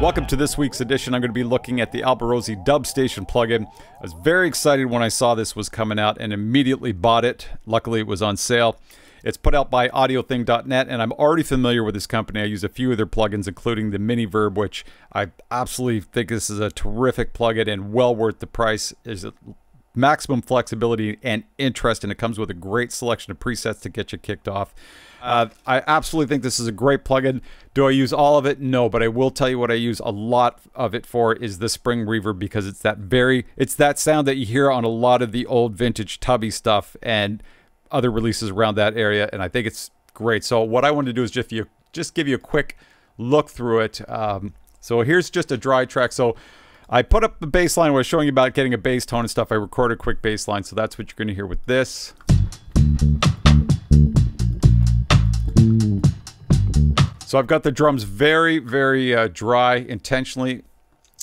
Welcome to this week's edition. I'm going to be looking at the Alborosie Dub Station plugin. I was very excited when I saw this was coming out and immediately bought it. Luckily, it was on sale. It's put out by audiothing.net, and I'm already familiar with this company. I use a few of their plugins, including the Mini Verb, which I absolutely think this is a terrific plugin and well worth the price. There's maximum flexibility and interest, and it comes with a great selection of presets to get you kicked off. Uh, I absolutely think this is a great plugin. Do I use all of it? No, but I will tell you what I use a lot of it for is the spring reverb because it's that very, it's that sound that you hear on a lot of the old vintage tubby stuff and other releases around that area, and I think it's great. So what I want to do is just you just give you a quick look through it. Um, so here's just a dry track. So I put up the bass line. I was showing you about getting a bass tone and stuff. I recorded a quick bass line, so that's what you're going to hear with this. So I've got the drums very, very uh, dry intentionally.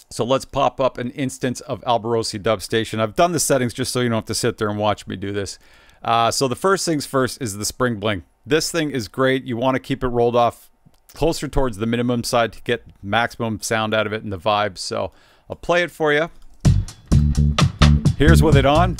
So let's pop up an instance of Alborosie Dub Station. I've done the settings just so you don't have to sit there and watch me do this. Uh, so the first things first is the spring bling. This thing is great. You want to keep it rolled off closer towards the minimum side to get maximum sound out of it and the vibe. So I'll play it for you. Here's with it on.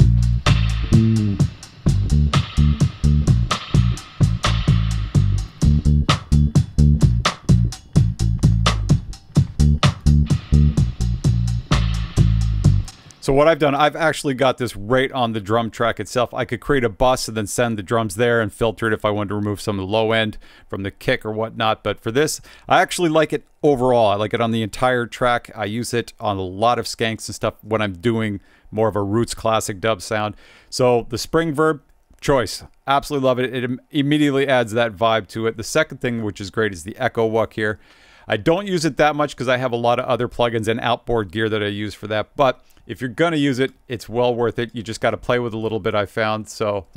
So what I've done, I've actually got this right on the drum track itself. I could create a bus and then send the drums there and filter it if I wanted to remove some of the low end from the kick or whatnot. But for this, I actually like it overall. I like it on the entire track. I use it on a lot of skanks and stuff when I'm doing more of a roots classic dub sound. So the spring verb, choice. Absolutely love it. It immediately adds that vibe to it. The second thing, which is great, is the echo wuck here. I don't use it that much because I have a lot of other plugins and outboard gear that I use for that. But if you're going to use it, it's well worth it. You just got to play with a little bit, I found. So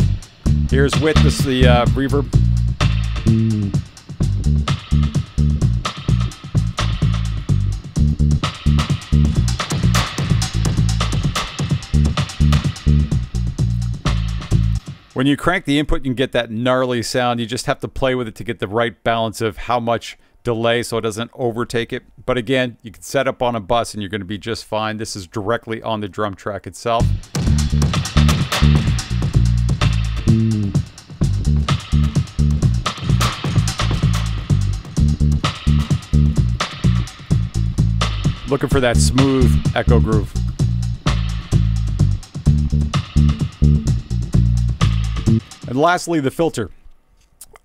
here's Witness, the uh, reverb. When you crank the input, you can get that gnarly sound. You just have to play with it to get the right balance of how much delay so it doesn't overtake it. But again, you can set up on a bus and you're going to be just fine. This is directly on the drum track itself. Looking for that smooth echo groove. And lastly, the filter.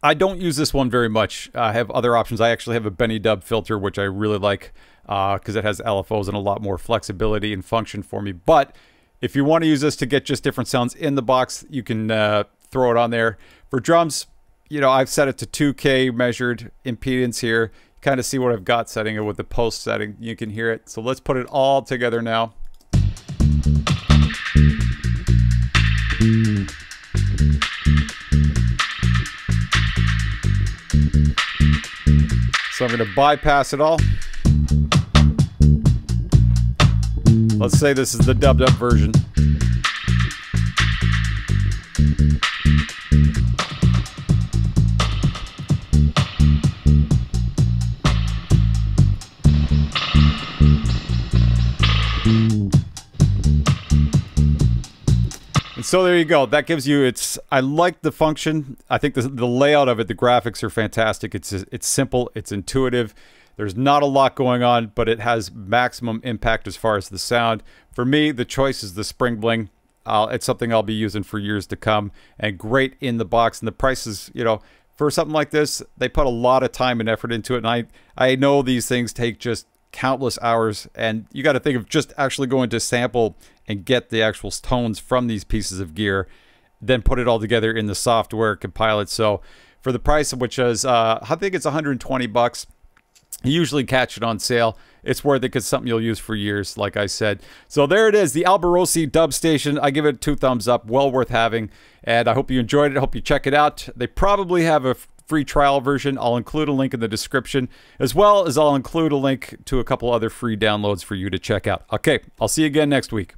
I don't use this one very much. I have other options. I actually have a Benny Dub filter, which I really like because uh, it has LFOs and a lot more flexibility and function for me. But if you want to use this to get just different sounds in the box, you can uh, throw it on there. For drums, you know, I've set it to 2K measured impedance here. Kind of see what I've got setting it with the post setting. You can hear it. So let's put it all together now. To bypass it all. Let's say this is the dubbed up version. So there you go. That gives you its. I like the function. I think the, the layout of it, the graphics are fantastic. It's it's simple. It's intuitive. There's not a lot going on, but it has maximum impact as far as the sound. For me, the choice is the Spring Bling. Uh, it's something I'll be using for years to come, and great in the box. And the prices, you know, for something like this, they put a lot of time and effort into it. And I I know these things take just countless hours and you got to think of just actually going to sample and get the actual tones from these pieces of gear then put it all together in the software compile it. So for the price of which is uh, i think it's 120 bucks. You usually catch it on sale. It's worth it because something you'll use for years like i said. So there it is the alborosie dub station. I give it two thumbs up well worth having and i hope you enjoyed it I hope you check it out. They probably have a free trial version. I'll include a link in the description, as well as I'll include a link to a couple other free downloads for you to check out. Okay, I'll see you again next week.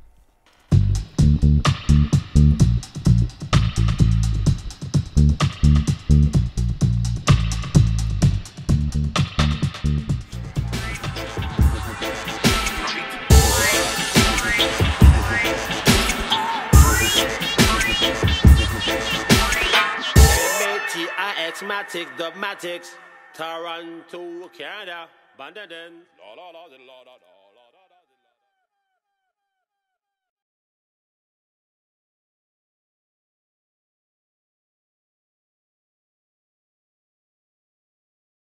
Matic, Dubmatix, Toronto, Canada. Bandaden. La la la la la la.